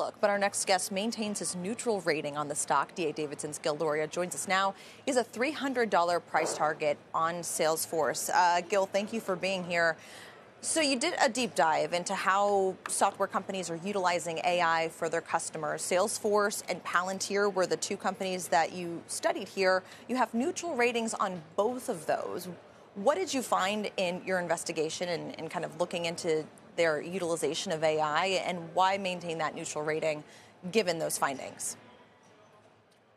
outlook. But our next guest maintains his neutral rating on the stock. D.A. Davidson's Gil Luria joins us now. He's a $300 price target on Salesforce. Uh, Gil, thank you for being here. So you did a deep dive into how software companies are utilizing AI for their customers. Salesforce and Palantir were the two companies that you studied here. You have neutral ratings on both of those. What did you find in your investigation and, and kind of looking into their utilization of AI, and why maintain that neutral rating given those findings?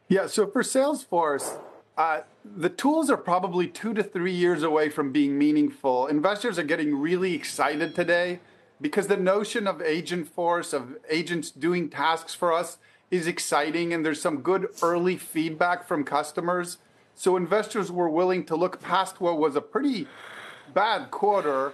Yeah, so for Salesforce, uh, the tools are probably two to three years away from being meaningful. Investors are getting really excited today because the notion of Agentforce, of agents doing tasks for us, is exciting, and there's some good early feedback from customers. So investors were willing to look past what was a pretty bad quarter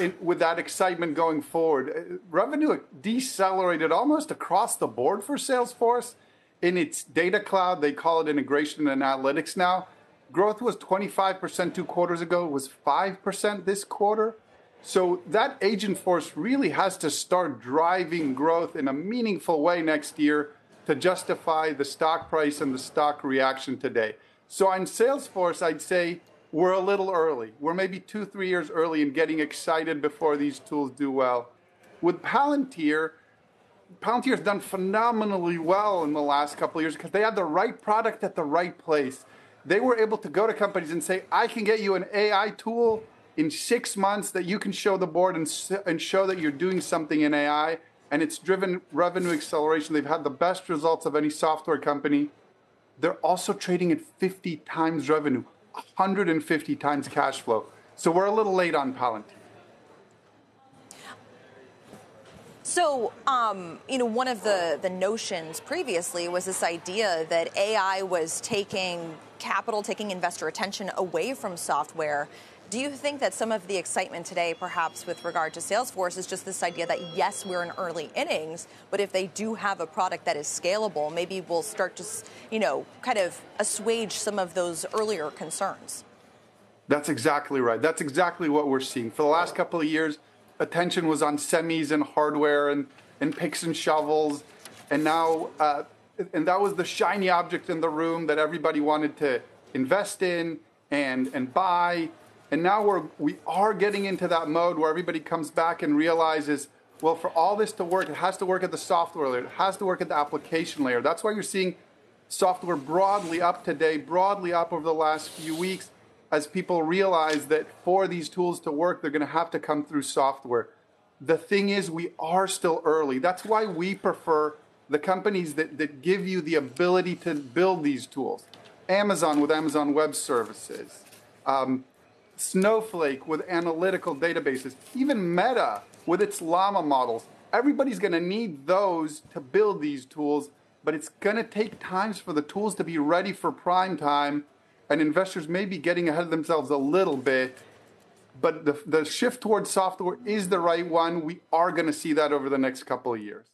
in, with that excitement going forward. Uh, revenue decelerated almost across the board for Salesforce in its data cloud, they call it integration and analytics now. Growth was 25% two quarters ago, was 5% this quarter. So that Agentforce really has to start driving growth in a meaningful way next year to justify the stock price and the stock reaction today. So on Salesforce, I'd say we're a little early. We're maybe two, three years early in getting excited before these tools do well. With Palantir, Palantir has done phenomenally well in the last couple of years because they had the right product at the right place. They were able to go to companies and say, I can get you an AI tool in six months that you can show the board and, and show that you're doing something in AI. And it's driven revenue acceleration. They've had the best results of any software company. They're also trading at 50 times revenue, 150 times cash flow. So we're a little late on Palantir. So, um, you know, one of the, the notions previously was this idea that AI was taking capital, taking investor attention away from software. Do you think that some of the excitement today, perhaps with regard to Salesforce, is just this idea that yes, we're in early innings, but if they do have a product that is scalable, maybe we'll start to, you know, kind of assuage some of those earlier concerns? That's exactly right. That's exactly what we're seeing. For the last couple of years, attention was on semis and hardware and, and picks and shovels. And now, uh, and that was the shiny object in the room that everybody wanted to invest in and, and buy. And now we're, we are getting into that mode where everybody comes back and realizes, well, for all this to work, it has to work at the software layer, it has to work at the application layer. That's why you're seeing software broadly up today, broadly up over the last few weeks as people realize that for these tools to work, they're going to have to come through software. The thing is, we are still early. That's why we prefer the companies that, that give you the ability to build these tools. Amazon with Amazon Web Services, um, Snowflake with analytical databases, even Meta with its Llama models. Everybody's going to need those to build these tools, but it's going to take times for the tools to be ready for prime time and investors may be getting ahead of themselves a little bit. But the, the shift towards software is the right one. We are going to see that over the next couple of years.